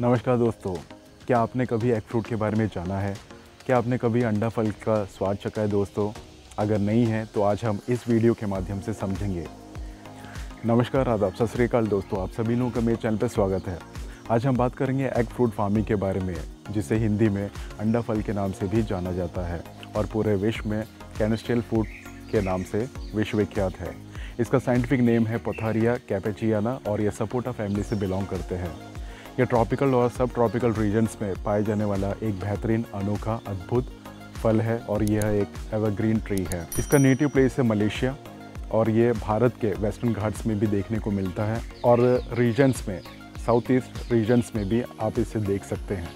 नमस्कार दोस्तों, क्या आपने कभी एग फ्रूट के बारे में जाना है? क्या आपने कभी अंडा फल का स्वाद चखा है दोस्तों? अगर नहीं है तो आज हम इस वीडियो के माध्यम से समझेंगे। नमस्कार, आदाब, सत श्रीकाल दोस्तों, आप सभी लोगों का मेरे चैनल पर स्वागत है। आज हम बात करेंगे एग फ्रूट फ़ार्मिंग के बारे में, जिसे हिंदी में अंडा फल के नाम से भी जाना जाता है और पूरे विश्व में कैनेस्टेल फ़ूड के नाम से विश्वविख्यात है। इसका साइंटिफिक नेम है पोथारिया कैपेचियाना और यह सपोटा फैमिली से बिलोंग करते हैं। यह ट्रॉपिकल और सब ट्रॉपिकल रीजन्स में पाए जाने वाला एक बेहतरीन अनोखा, अद्भुत फल है और यह एक एवरग्रीन ट्री है। इसका नेटिव प्लेस है मलेशिया और ये भारत के वेस्टर्न घाट्स में भी देखने को मिलता है और रीजन्स में साउथ ईस्ट रीजन्स में भी आप इसे देख सकते हैं।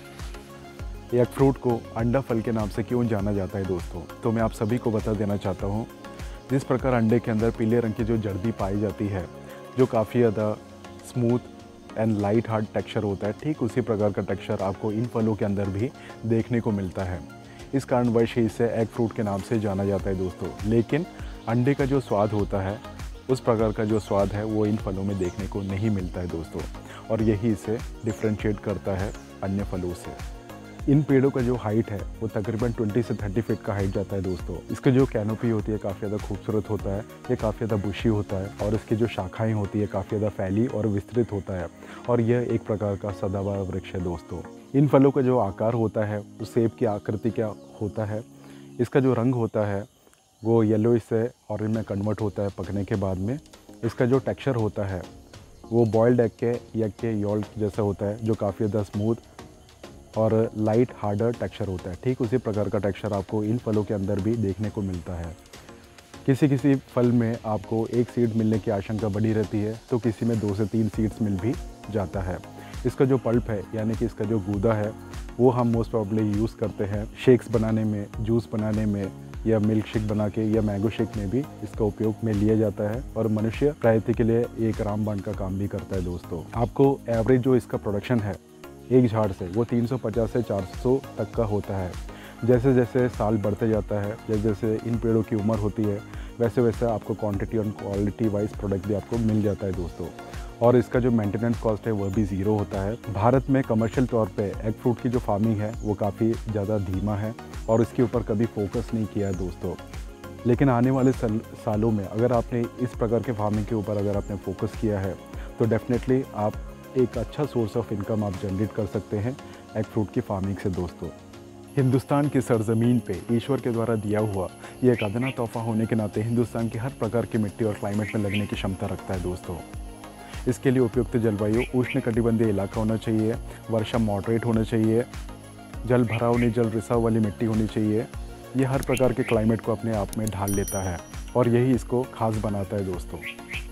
एक फ्रूट को अंडा फल के नाम से क्यों जाना जाता है दोस्तों? तो मैं आप सभी को बता देना चाहता हूँ, जिस प्रकार अंडे के अंदर पीले रंग की जो जर्दी पाई जाती है, जो काफ़ी ज़्यादा smooth and light hard texture होता है, ठीक उसी प्रकार का टेक्सचर आपको इन फलों के अंदर भी देखने को मिलता है। इस कारणवश ही इसे एग फ्रूट के नाम से जाना जाता है दोस्तों। लेकिन अंडे का जो स्वाद होता है, उस प्रकार का जो स्वाद है, वो इन फलों में देखने को नहीं मिलता है दोस्तों। और यही इसे डिफ्रेंशिएट करता है अन्य फलों से। इन पेड़ों का जो हाइट है, वो तकरीबन 20 से 30 फीट का हाइट जाता है दोस्तों। इसकी जो कैनोपी होती है, काफ़ी ज़्यादा खूबसूरत होता है, ये काफ़ी ज़्यादा बुशी होता है, और इसकी जो शाखाएँ होती है, काफ़ी ज़्यादा फैली और विस्तृत होता है। और यह एक प्रकार का सदाबहार वृक्ष है दोस्तों। इन फलों का जो आकार होता है वो सेब की आकृति का होता है, इसका जो रंग होता है, वो येलो से ऑरेंज में कन्वर्ट होता है पकने के बाद में। इसका जो टेक्सचर होता है, वो बॉयल्ड एग के एग के योल्ट जैसा होता है, जो काफ़ी ज़्यादा स्मूथ और लाइट हार्डर टेक्सचर होता है। ठीक उसी प्रकार का टेक्सचर आपको इन फलों के अंदर भी देखने को मिलता है। किसी किसी फल में आपको एक सीड मिलने की आशंका बढ़ी रहती है तो किसी में दो से तीन सीड्स मिल भी जाता है। इसका जो पल्प है, यानी कि इसका जो गूदा है, वो हम मोस्ट प्रॉब्ली यूज़ करते हैं शेक्स बनाने में जूस बनाने में, या मिल्क शेक बना के, या मैंगो शेक में भी इसका उपयोग में लिया जाता है। और मनुष्य प्रायति के लिए एक रामबाण का काम भी करता है दोस्तों। आपको एवरेज जो इसका प्रोडक्शन है एक झाड़ से, वो 350 से 400 तक का होता है। जैसे जैसे साल बढ़ते जाता है, जैसे जैसे इन पेड़ों की उम्र होती है, वैसे वैसे आपको क्वांटिटी और क्वालिटी वाइज प्रोडक्ट भी आपको मिल जाता है दोस्तों। और इसका जो मेंटेनेंस कॉस्ट है वह भी ज़ीरो होता है। भारत में कमर्शियल तौर पे एग फ्रूट की जो फ़ार्मिंग है, वो काफ़ी ज़्यादा धीमा है और इसके ऊपर कभी फोकस नहीं किया है दोस्तों। लेकिन आने वाले सालों में अगर आपने इस प्रकार के फ़ार्मिंग के ऊपर अगर आपने फोकस किया है तो डेफिनेटली आप एक अच्छा सोर्स ऑफ़ इनकम आप जनरेट कर सकते हैं एग फ्रूट की फ़ार्मिंग से दोस्तों। हिंदुस्तान की सरजमीन पे ईश्वर के द्वारा दिया हुआ ये एक अदना तोहफा होने के नाते हिंदुस्तान की हर प्रकार की मिट्टी और क्लाइमेट में लगने की क्षमता रखता है दोस्तों। इसके लिए उपयुक्त जलवायु उष्ण कटिबंधीय इलाका होना चाहिए, वर्षा मॉडरेट होना चाहिए, जल भराव नहीं, जल रिसाव वाली मिट्टी होनी चाहिए। ये हर प्रकार के क्लाइमेट को अपने आप में ढाल लेता है और यही इसको खास बनाता है दोस्तों।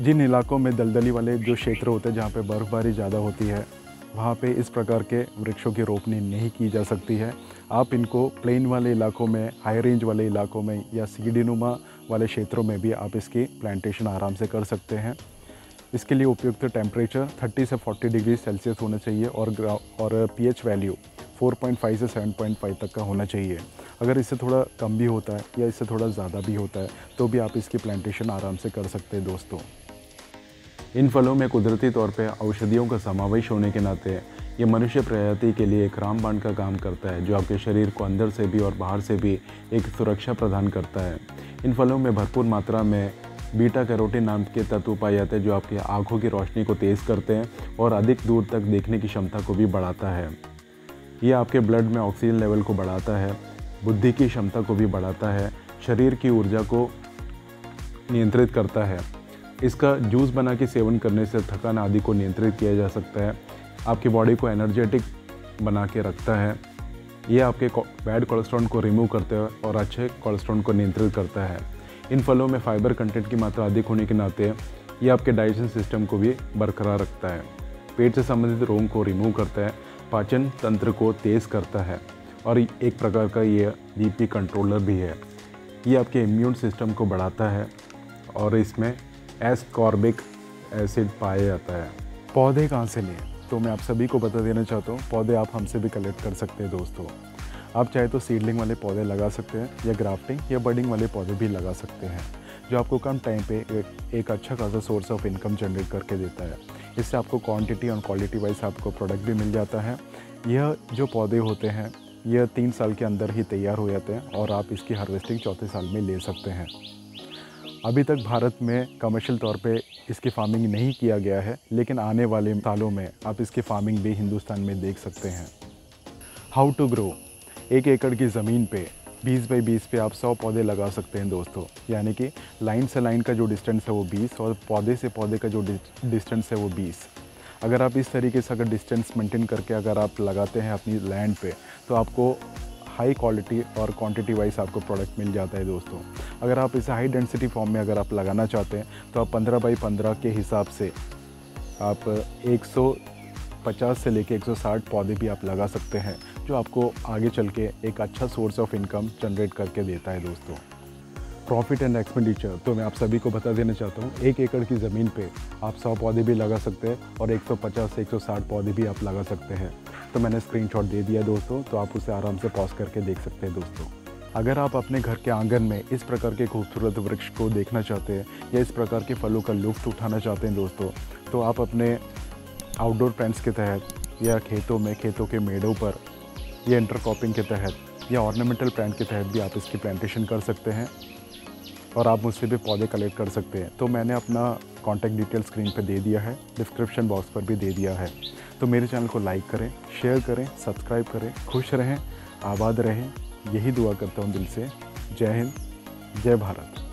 जिन इलाकों में दलदली वाले जो क्षेत्र होते हैं, जहाँ पे बर्फ़बारी ज़्यादा होती है, वहाँ पे इस प्रकार के वृक्षों की रोपनी नहीं की जा सकती है। आप इनको प्लेन वाले इलाकों में, हाई रेंज वाले इलाकों में या सीढ़ीनुमा वाले क्षेत्रों में भी आप इसकी प्लांटेशन आराम से कर सकते हैं। इसके लिए उपयुक्त टेम्परेचर 30 से 40 डिग्री सेल्सियस होना चाहिए और और पीएच वैल्यू 4.5 से 7.5 तक का होना चाहिए। अगर इससे थोड़ा कम भी होता है या इससे थोड़ा ज़्यादा भी होता है तो भी आप इसकी प्लांटेशन आराम से कर सकते हैं दोस्तों। इन फलों में कुदरती तौर पर औषधियों का समावेश होने के नाते ये मनुष्य प्रजाति के लिए एक रामबाण का काम करता है, जो आपके शरीर को अंदर से भी और बाहर से भी एक सुरक्षा प्रदान करता है। इन फलों में भरपूर मात्रा में बीटा कैरोटीन नाम के तत्व पाए जाते हैं, जो आपकी आँखों की रोशनी को तेज़ करते हैं और अधिक दूर तक देखने की क्षमता को भी बढ़ाता है। ये आपके ब्लड में ऑक्सीजन लेवल को बढ़ाता है, बुद्धि की क्षमता को भी बढ़ाता है, शरीर की ऊर्जा को नियंत्रित करता है। इसका जूस बना के सेवन करने से थकान आदि को नियंत्रित किया जा सकता है। आपकी बॉडी को एनर्जेटिक बना के रखता है। ये आपके बैड कोलेस्ट्रॉल को रिमूव करते हैं और अच्छे कोलेस्ट्रॉल को नियंत्रित करता है। इन फलों में फाइबर कंटेंट की मात्रा अधिक होने के नाते ये आपके डाइजेशन सिस्टम को भी बरकरार रखता है। पेट से संबंधित रोग को रिमूव करता है। पाचन तंत्र को तेज़ करता है और एक प्रकार का ये बीपी कंट्रोलर भी है। ये आपके इम्यून सिस्टम को बढ़ाता है और इसमें एसकॉर्बिक एसिड पाया जाता है। पौधे कहाँ से लें? तो मैं आप सभी को बता देना चाहता हूँ पौधे आप हमसे भी कलेक्ट कर सकते हैं दोस्तों। आप चाहे तो सीडलिंग वाले पौधे लगा सकते हैं या ग्राफ्टिंग या बर्डिंग वाले पौधे भी लगा सकते हैं जो आपको कम टाइम पे एक, एक अच्छा खासा सोर्स ऑफ़ इनकम जनरेट करके देता है। इससे आपको क्वांटिटी और क्वालिटी वाइज आपको प्रोडक्ट भी मिल जाता है। यह जो पौधे होते हैं यह तीन साल के अंदर ही तैयार हो जाते हैं और आप इसकी हार्वेस्टिंग चौथे साल में ले सकते हैं। अभी तक भारत में कमर्शियल तौर पे इसकी फ़ार्मिंग नहीं किया गया है, लेकिन आने वाले सालों में आप इसकी फ़ार्मिंग भी हिंदुस्तान में देख सकते हैं। हाउ टू ग्रो एक एकड़ की ज़मीन पे 20 बाई 20 पे आप 100 पौधे लगा सकते हैं दोस्तों। यानी कि लाइन से लाइन का जो डिस्टेंस है वो 20 और पौधे से पौधे का जो डिस्टेंस है वो 20 अगर आप इस तरीके से अगर डिस्टेंस मेंटेन करके अगर आप लगाते हैं अपनी लैंड पे तो आपको हाई क्वालिटी और क्वांटिटी वाइज आपको प्रोडक्ट मिल जाता है दोस्तों। अगर आप इसे हाई डेंसिटी फॉर्म में अगर आप लगाना चाहते हैं तो आप 15 बाई 15 के हिसाब से आप 150 से लेके 160 पौधे भी आप लगा सकते हैं, जो आपको आगे चल के एक अच्छा सोर्स ऑफ़ इनकम जनरेट करके देता है दोस्तों। प्रॉफिट एंड एक्सपेंडिचर तो मैं आप सभी को बता देना चाहता हूँ, एक एकड़ की ज़मीन पे आप 100 पौधे भी लगा सकते हैं और 150 से 160 पौधे भी आप लगा सकते हैं। तो मैंने स्क्रीनशॉट दे दिया दोस्तों तो आप उसे आराम से पॉज करके देख सकते हैं दोस्तों। अगर आप अपने घर के आँगन में इस प्रकार के खूबसूरत वृक्ष को देखना चाहते हैं या इस प्रकार के फलों का लुफ्त उठाना चाहते हैं दोस्तों तो आप अपने आउटडोर प्लांट्स के तहत या खेतों में, खेतों के मेड़ों पर या इंटरक्रॉपिंग के तहत या ऑर्नामेंटल प्लांट के तहत भी आप इसकी प्लांटेशन कर सकते हैं और आप मुझसे भी पौधे कलेक्ट कर सकते हैं। तो मैंने अपना कॉन्टैक्ट डिटेल स्क्रीन पर दे दिया है डिस्क्रिप्शन बॉक्स पर भी दे दिया है। तो मेरे चैनल को लाइक करें, शेयर करें, सब्सक्राइब करें, खुश रहें, आबाद रहें। यही दुआ करता हूँ दिल से। जय हिंद, जय भारत।